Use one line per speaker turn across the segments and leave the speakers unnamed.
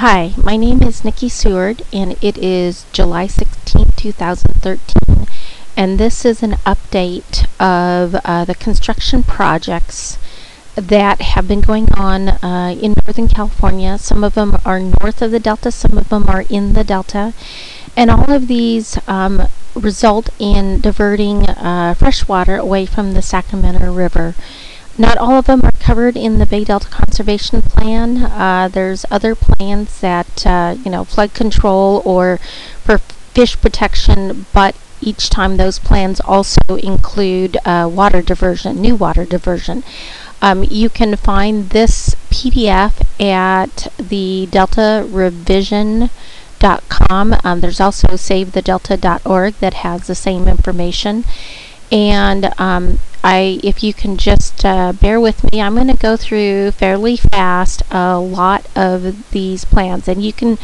Hi, my name is Nikki Seward and it is July 16, 2013 and this is an update of uh, the construction projects that have been going on uh, in Northern California. Some of them are north of the Delta, some of them are in the Delta and all of these um, result in diverting uh, fresh water away from the Sacramento River. Not all of them are covered in the Bay Delta Conservation Plan. Uh, there's other plans that, uh, you know, flood control or for fish protection, but each time those plans also include uh, water diversion, new water diversion. Um, you can find this PDF at the Delta Revision. Um, there's also savethedelta.org that has the same information. And um, I, if you can just uh, bear with me, I'm going to go through fairly fast a lot of these plans. And you can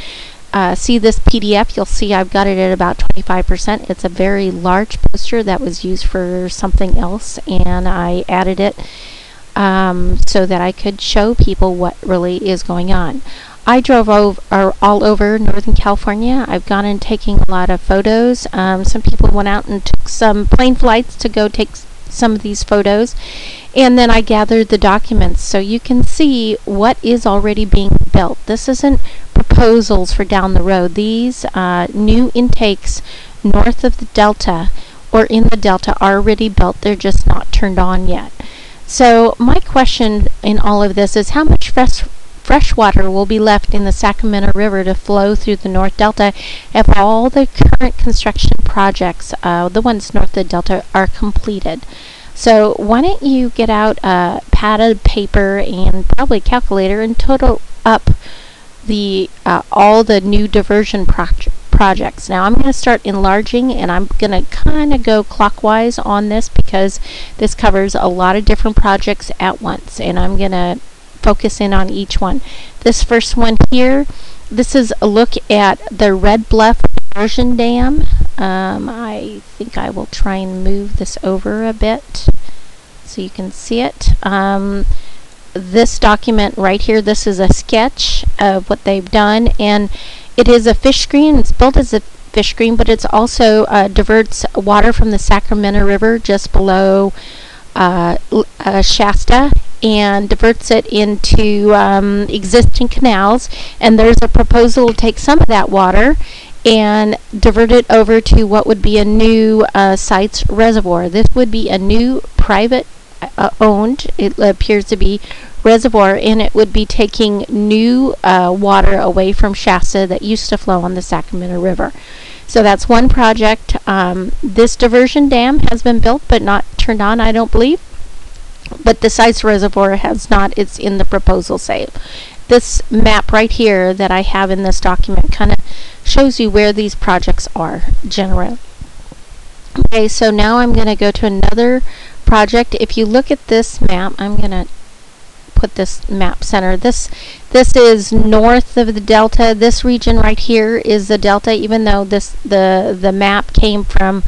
uh, see this PDF, you'll see I've got it at about 25%. It's a very large poster that was used for something else, and I added it um, so that I could show people what really is going on. I drove over, all over Northern California. I've gone and taken a lot of photos. Um, some people went out and took some plane flights to go take some of these photos. And then I gathered the documents so you can see what is already being built. This isn't proposals for down the road. These uh, new intakes north of the Delta or in the Delta are already built. They're just not turned on yet. So my question in all of this is how much fresh fresh water will be left in the Sacramento River to flow through the North Delta if all the current construction projects, uh, the ones north of the Delta, are completed. So why don't you get out a pad of paper and probably calculator and total up the uh, all the new diversion projects. Now I'm going to start enlarging and I'm going to kind of go clockwise on this because this covers a lot of different projects at once and I'm going to focus in on each one. This first one here, this is a look at the Red Bluff Diversion Dam. Um, I think I will try and move this over a bit so you can see it. Um, this document right here, this is a sketch of what they've done and it is a fish screen. It's built as a fish screen, but it's also uh, diverts water from the Sacramento River just below uh, uh, Shasta and diverts it into um, existing canals. And there's a proposal to take some of that water and divert it over to what would be a new uh, Sites reservoir. This would be a new private uh, owned, it appears to be reservoir, and it would be taking new uh, water away from Shasta that used to flow on the Sacramento River. So that's one project. Um, this diversion dam has been built but not turned on, I don't believe but the sites reservoir has not. It's in the proposal save. This map right here that I have in this document kind of shows you where these projects are generally. Okay, so now I'm going to go to another project. If you look at this map, I'm going to put this map center. This this is north of the delta. This region right here is the delta, even though this the the map came from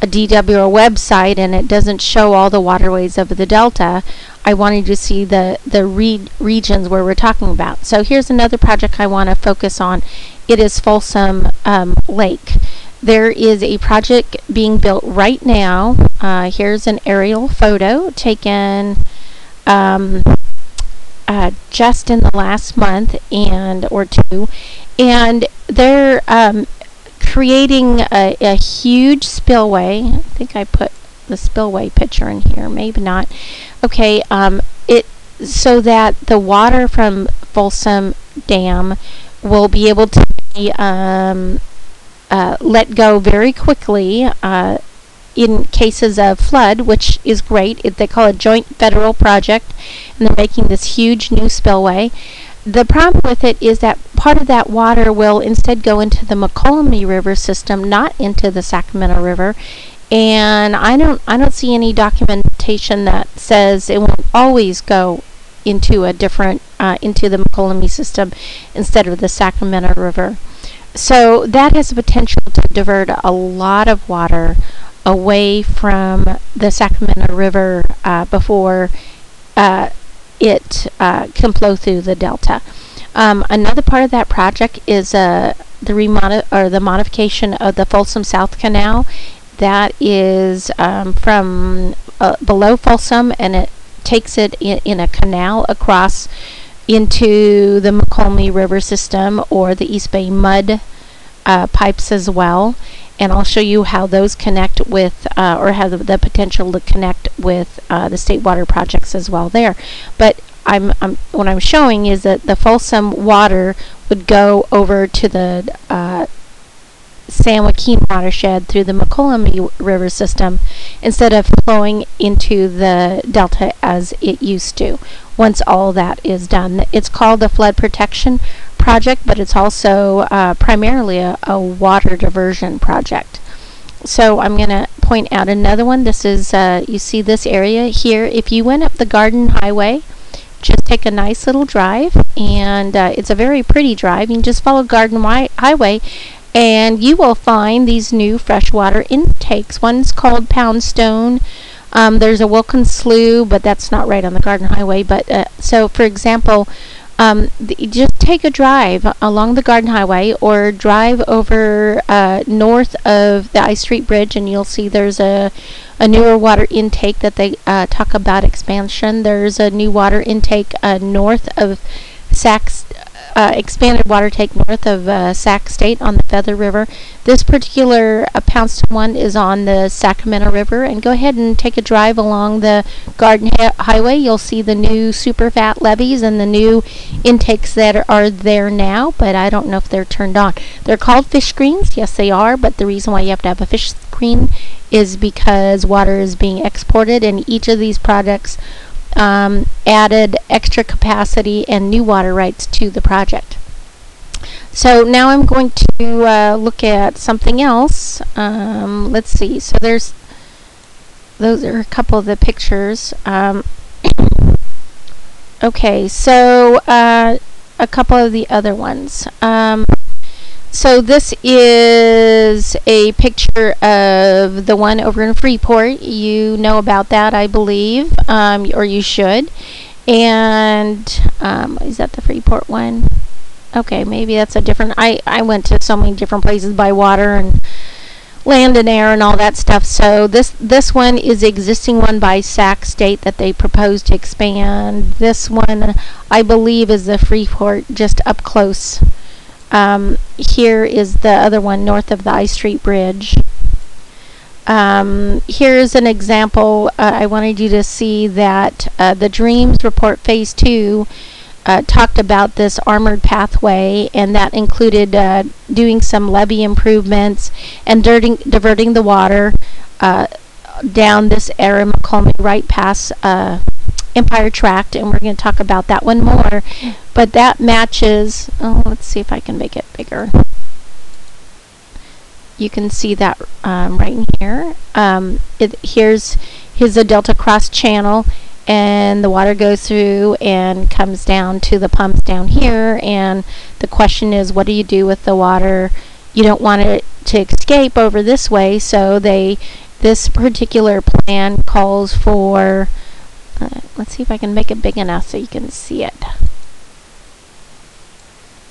a DWR website and it doesn't show all the waterways of the delta, I wanted to see the, the re regions where we're talking about. So here's another project I want to focus on. It is Folsom um, Lake. There is a project being built right now. Uh, here's an aerial photo taken um, uh, just in the last month and or two, and they're um, creating a, a huge spillway. I think I put the spillway picture in here, maybe not. Okay, um, it so that the water from Folsom Dam will be able to be um, uh, let go very quickly uh, in cases of flood, which is great. It, they call it a joint federal project, and they're making this huge new spillway. The problem with it is that part of that water will instead go into the Mokelumne River system, not into the Sacramento River. And I don't I don't see any documentation that says it won't always go into a different uh, into the Mokelumne system instead of the Sacramento River. So that has the potential to divert a lot of water away from the Sacramento River uh, before uh, it uh, can flow through the delta. Um, another part of that project is uh, the remodi- or the modification of the Folsom South Canal. That is um, from uh, below Folsom, and it takes it in, in a canal across into the Mokelumne River system or the East Bay mud uh, pipes as well. And I'll show you how those connect with, uh, or have the, the, potential to connect with uh, the state water projects as well there. But I'm, I'm, what I'm showing is that the Folsom water would go over to the uh, San Joaquin watershed through the Mokelumne River system instead of flowing into the delta as it used to once all that is done. It's called the Flood Protection Project, but it's also uh, primarily a, a, water diversion project. So I'm going to point out another one. This is, uh, you see this area here. If you went up the Garden Highway, just take a nice little drive, and uh, it's a very pretty drive. You can just follow Garden Highway, and you will find these new freshwater intakes. One's called Poundstone. Um, there's a Wilkins Slough, but that's not right on the Garden Highway. But uh, so, for example, um, just take a drive along the Garden Highway or drive over uh, north of the I Street Bridge, and you'll see there's a a newer water intake that they uh, talk about expansion. There's a new water intake uh, north of Sacs uh, expanded water take north of uh, Sac State on the Feather River. This particular uh, Poundstone one is on the Sacramento River. And go ahead and take a drive along the Garden ha- Highway. You'll see the new super fat levees and the new intakes that are, are there now, but I don't know if they're turned on. They're called fish screens. Yes, they are, but the reason why you have to have a fish screen is because water is being exported, and each of these projects um, added extra capacity and new water rights to the project. So now I'm going to uh, look at something else. Um, let's see. So there's those are a couple of the pictures. Um, okay, so uh, a couple of the other ones. Um, so this is a picture of the one over in Freeport. You know about that, I believe, um, or you should. And um, is that the Freeport one? Okay, maybe that's a different. I I went to so many different places by water and land and air and all that stuff. So this this one is existing one by Sac State that they propose to expand. This one, I believe, is the Freeport just up close um, here is the other one north of the I Street Bridge. Um, here's an example. Uh, I wanted you to see that uh, the DRMS Report Phase 2 uh, talked about this armored pathway, and that included uh, doing some levee improvements and diverting the water uh, down this area, Mokelumne, right past uh, Empire Tract, and we're going to talk about that one more. But that matches, oh, let's see if I can make it bigger. You can see that um, right here. Um, it, here's, here's a delta cross channel and the water goes through and comes down to the pumps down here and the question is what do you do with the water you don't want it to escape over this way so they this particular plan calls for uh, let's see if I can make it big enough so you can see it.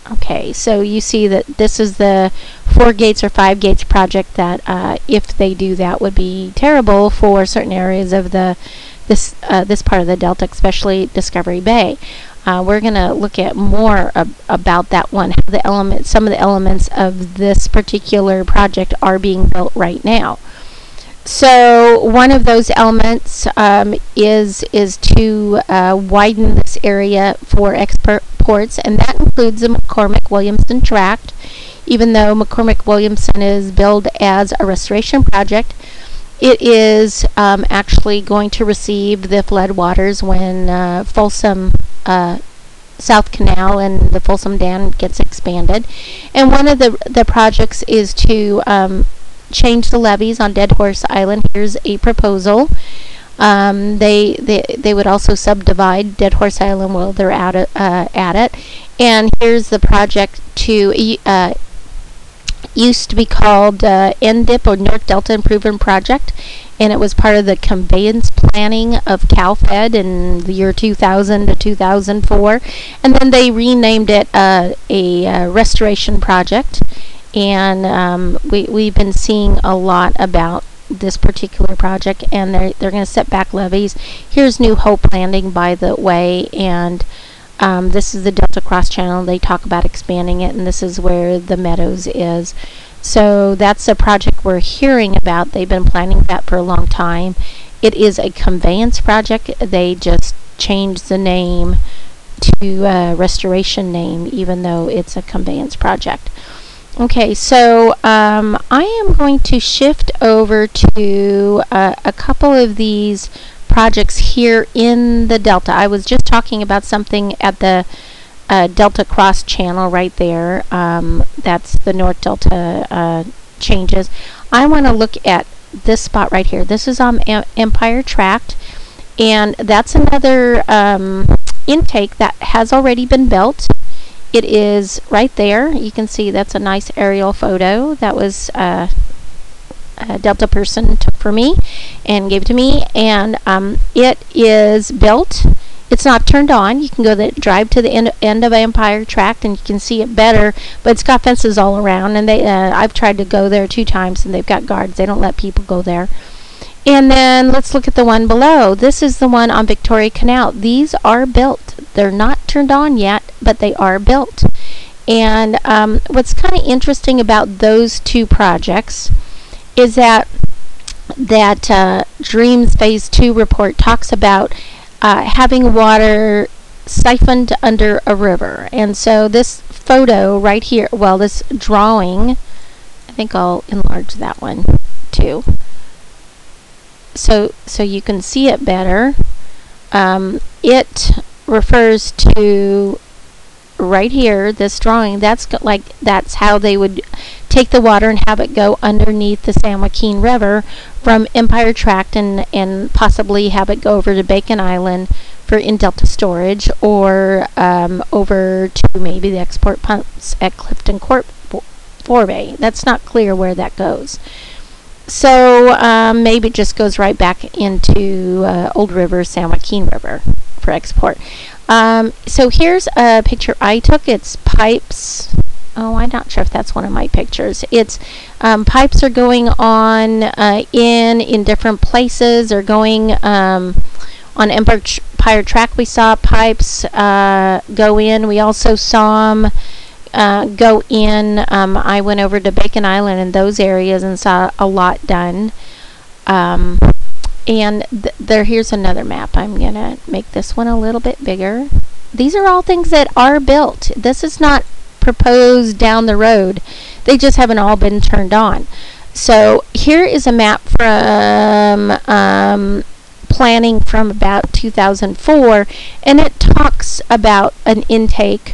Okay, so you see that this is the four gates or five gates project that uh, if they do that would be terrible for certain areas of the this uh, this part of the delta, especially Discovery Bay. Uh, we're going to look at more ab about that one. The elements, some of the elements of this particular project are being built right now. So one of those elements um, is is to uh, widen this area for exports, and that includes the McCormick Williamson tract. Even though McCormick Williamson is billed as a restoration project, it is um, actually going to receive the floodwaters when uh, Folsom uh, South Canal and the Folsom Dam gets expanded. And one of the the projects is to um, change the levees on Dead Horse Island. Here's a proposal. Um, they, they they would also subdivide Dead Horse Island while they're at it, uh, at it. And here's the project to uh, used to be called uh, NDIP or North Delta Improvement Project, and it was part of the conveyance planning of CalFed in the year 2000 to 2004. And then they renamed it uh, a uh, restoration project, and um, we, we've been seeing a lot about this particular project and they're, they're going to set back levees. Here's New Hope Landing by the way and um, this is the Delta Cross Channel. They talk about expanding it and this is where the Meadows is. So that's a project we're hearing about. They've been planning that for a long time. It is a conveyance project. They just changed the name to a restoration name even though it's a conveyance project. Okay, so um, I am going to shift over to uh, a couple of these projects here in the Delta. I was just talking about something at the uh, Delta Cross channel right there. Um, that's the North Delta uh, changes. I want to look at this spot right here. This is on Empire Tract, and that's another um, intake that has already been built. It is right there. You can see that's a nice aerial photo. That was uh, a Delta person took for me and gave it to me. And um, it is built. It's not turned on. You can go the, drive to the end, end of Empire Tract and you can see it better. But it's got fences all around. And they uh, I've tried to go there two times and they've got guards. They don't let people go there. And then let's look at the one below. This is the one on Victoria Canal. These are built. They're not turned on yet, but they are built. And um, what's kind of interesting about those two projects is that that uh, DRMS Phase 2 report talks about uh, having water siphoned under a river. And so this photo right here, well, this drawing, I think I'll enlarge that one too so so you can see it better. Um, it refers to right here this drawing that's like that's how they would take the water and have it go underneath the San Joaquin River from Empire Tract and and possibly have it go over to Bacon Island for in Delta storage or um, over to maybe the export pumps at Clifton Court Forebay. That's not clear where that goes. So um, maybe it just goes right back into uh, Old River, San Joaquin River for export. Um, so here's a picture I took. It's pipes. Oh, I'm not sure if that's one of my pictures. It's um, pipes are going on uh, in in different places. Or going um, on Empire Tract. We saw pipes uh, go in. We also saw them uh, go in. Um, I went over to Bacon Island and those areas and saw a lot done. Um, and th there, here's another map. I'm gonna make this one a little bit bigger. These are all things that are built. This is not proposed down the road. They just haven't all been turned on. So here is a map from um, planning from about 2004, and it talks about an intake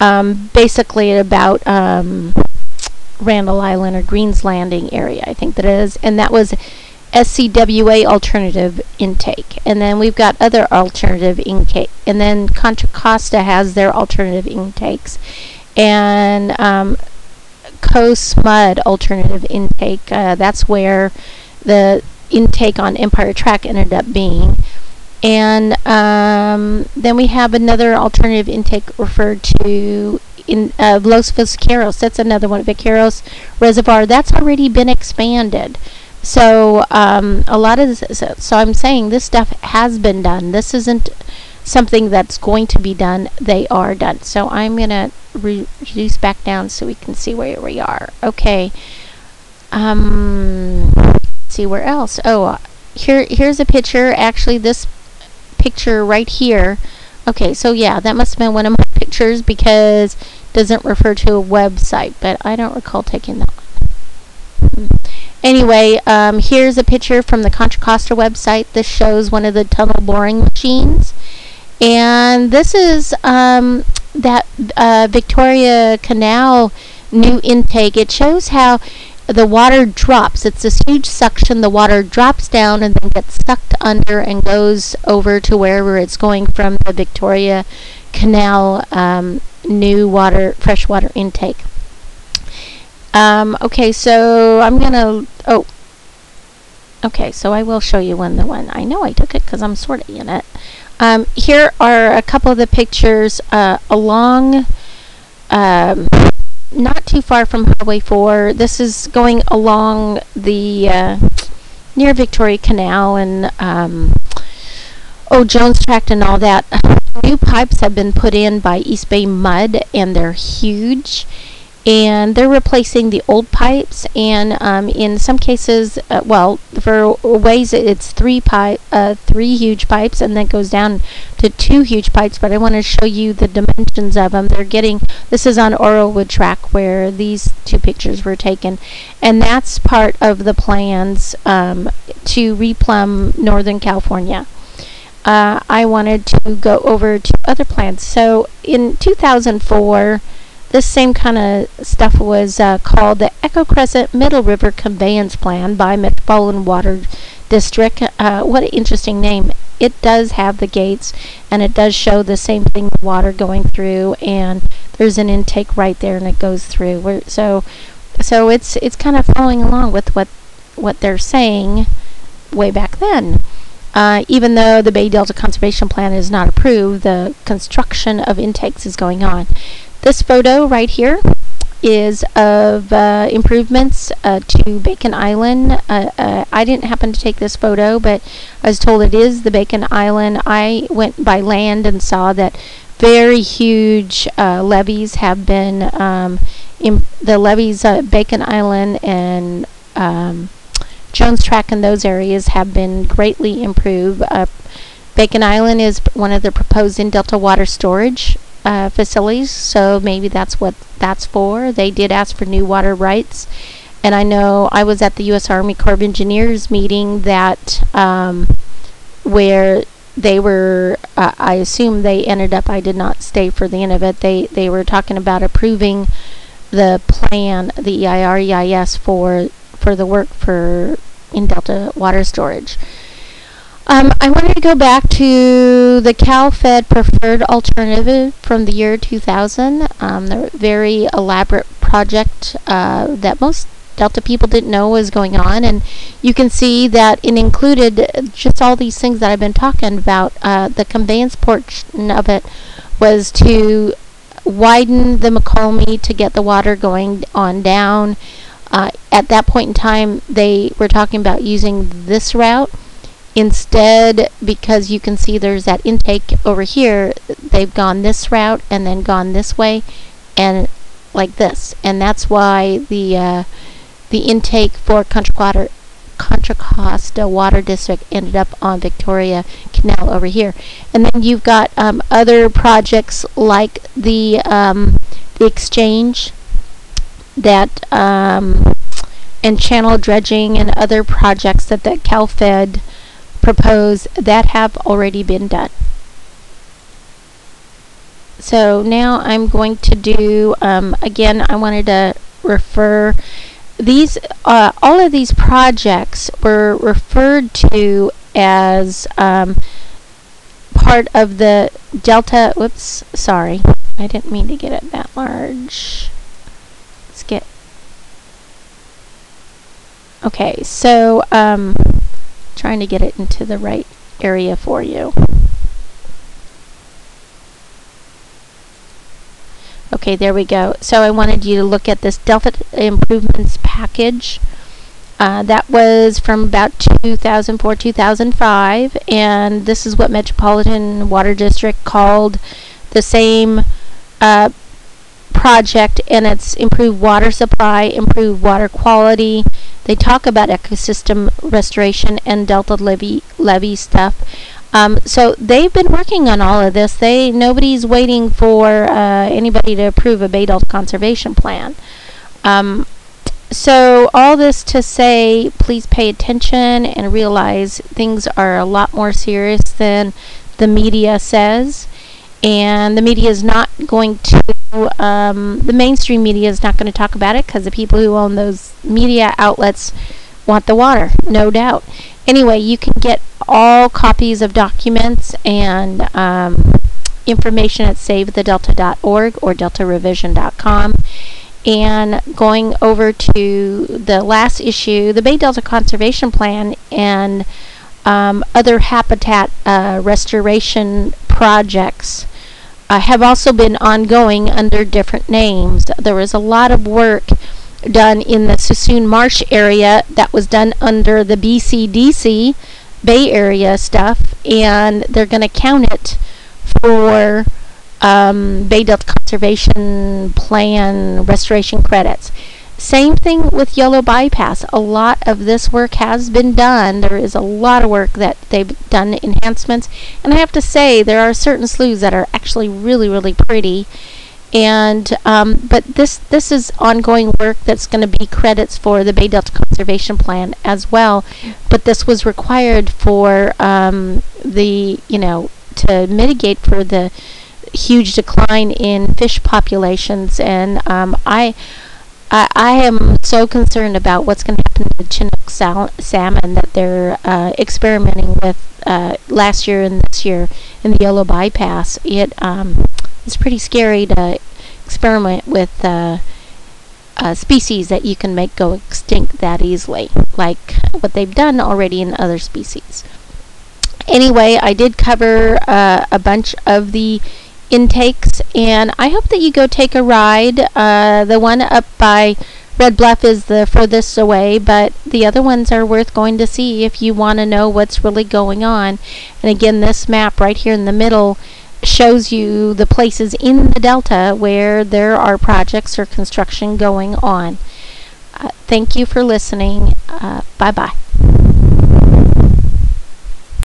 um, basically about um, Randall Island or Greens Landing area, I think that is, and that was SCWA alternative intake. And then we've got other alternative intake, and then Contra Costa has their alternative intakes, and um, Coast Mud alternative intake. Uh, that's where the intake on Empire Tract ended up being. And um, then we have another alternative intake referred to in uh, Los Vaqueros. That's another one. Vaqueros Reservoir. That's already been expanded. So um, a lot of this. So, so I'm saying this stuff has been done. This isn't something that's going to be done. They are done. So I'm gonna re reduce back down so we can see where we are. Okay. Um, see where else. Oh, uh, here here's a picture. Actually, this picture right here. Okay, so yeah, that must have been one of my pictures because it doesn't refer to a website, but I don't recall taking that one. Hmm. Anyway, um, here's a picture from the Contra Costa website. This shows one of the tunnel boring machines. And this is um, that uh, Victoria Canal new intake. It shows how the water drops. It's this huge suction. The water drops down and then gets sucked under and goes over to wherever it's going from the Victoria Canal um, new water, freshwater intake. Um, okay, so I'm gonna. Oh. Okay, so I will show you when the one. I know I took it because I'm sort of in it. Um, here are a couple of the pictures uh, along. Um, not too far from Highway 4. This is going along the uh, near Victoria Canal and um, oh Jones Tract and all that. New pipes have been put in by East Bay Mud and they're huge and they're replacing the old pipes and um, in some cases uh, well for ways it's three pipe uh, three huge pipes and then goes down to two huge pipes but I want to show you the dimensions of them they're getting this is on Orwood Tract where these two pictures were taken and that's part of the plans um, to replumb Northern California. Uh, I wanted to go over to other plans. So in 2004 this same kind of stuff was uh, called the Echo Crescent Middle River Conveyance Plan by Metropolitan Water District. Uh, what an interesting name. It does have the gates and it does show the same thing water going through and there's an intake right there and it goes through. We're, so so it's it's kind of following along with what what they're saying way back then. Uh, even though the Bay Delta Conservation Plan is not approved, the construction of intakes is going on. This photo right here is of uh, improvements uh, to Bacon Island. Uh, uh, I didn't happen to take this photo, but I was told it is the Bacon Island. I went by land and saw that very huge uh, levees have been, um, the levees at Bacon Island and um, Jones Tract in those areas have been greatly improved. Uh, Bacon Island is one of the proposed in Delta water storage uh, facilities, so maybe that's what that's for. They did ask for new water rights, and I know I was at the U.S. Army Corps of Engineers meeting that um, where they were. Uh, I assume they ended up. I did not stay for the end of it. They they were talking about approving the plan, the EIR EIS for for the work for in Delta water storage. Um, I wanted to go back to the CalFed preferred alternative from the year 2000. Um, the very elaborate project uh, that most Delta people didn't know was going on, and you can see that it included just all these things that I've been talking about. Uh, the conveyance portion of it was to widen the Mokelumne to get the water going on down. Uh, at that point in time, they were talking about using this route Instead, because you can see there's that intake over here, they've gone this route and then gone this way and like this. And that's why the uh, the intake for Contra, Water, Contra Costa Water District ended up on Victoria Canal over here. And then you've got um, other projects like the um, the exchange that um, and channel dredging and other projects that the CalFed propose that have already been done. So now I'm going to do, um, again, I wanted to refer these, uh, all of these projects were referred to as um, part of the Delta, whoops, sorry, I didn't mean to get it that large. Let's get, okay, so, um, trying to get it into the right area for you. Okay, there we go. So I wanted you to look at this Delta Improvements package. Uh, that was from about 2004, 2005, and this is what Metropolitan Water District called the same uh, project, and it's improved water supply, improved water quality, they talk about ecosystem restoration and delta levy levee stuff. Um, so they've been working on all of this. They nobody's waiting for uh, anybody to approve a Bay Delta conservation plan. Um, so all this to say, please pay attention and realize things are a lot more serious than the media says and the media is not going to um, the mainstream media is not going to talk about it because the people who own those media outlets want the water no doubt. Anyway you can get all copies of documents and um, information at savethedelta.org or deltarevision.com and going over to the last issue, the Bay Delta Conservation Plan and um, other habitat uh, restoration projects uh, have also been ongoing under different names. There was a lot of work done in the Suisun Marsh area that was done under the BCDC Bay Area stuff, and they're going to count it for um, Bay Delta Conservation Plan restoration credits. Same thing with Yolo Bypass. A lot of this work has been done. There is a lot of work that they've done enhancements, and I have to say there are certain sloughs that are actually really, really pretty. And um, but this this is ongoing work that's going to be credits for the Bay Delta Conservation Plan as well. But this was required for um, the you know to mitigate for the huge decline in fish populations, and um, I, I, I am so concerned about what's going to happen to Chinook sal- salmon that they're uh, experimenting with uh, last year and this year in the Yolo bypass. It um, it's pretty scary to experiment with. Uh, species that you can make go extinct that easily, like what they've done already in other species. Anyway, I did cover uh, a bunch of the intakes, and I hope that you go take a ride. Uh, the one up by Red Bluff is the furthest away, but the other ones are worth going to see if you want to know what's really going on. And again, this map right here in the middle shows you the places in the delta where there are projects or construction going on. Uh, thank you for listening. Uh, bye bye.